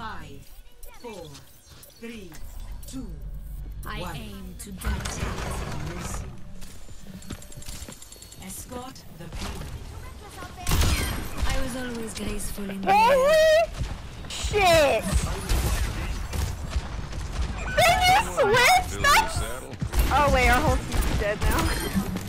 Five, four, three, two, I One. aim to die. mercy. Escort the payload. I was always graceful in the. Holy shit! Then you switched? Oh wait, our whole team's dead now.